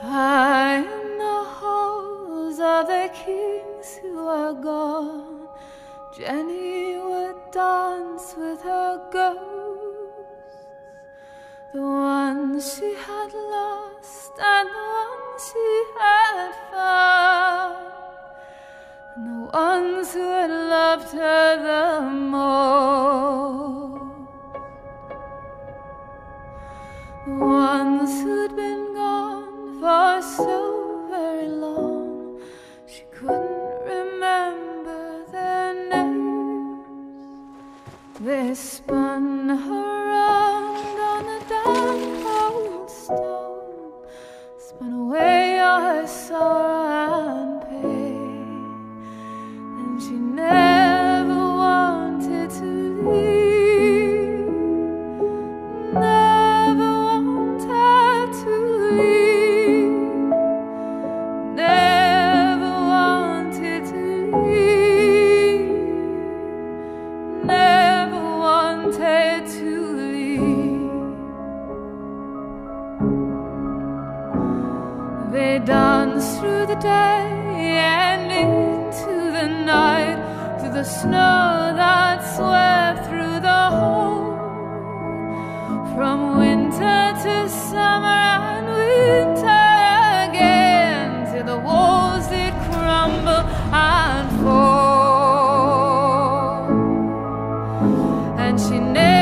High in the halls of the kings who are gone. Jenny would dance with her ghosts, the ones she had lost and the ones she had found, and the ones who had loved her the most. So very long, she couldn't remember their names. They spun her round on the damp cold stone, spun away all her sorrow They dance through the day and into the night, through the snow that swept through the whole. From winter to summer and winter again, till the walls did crumble and fall. And she never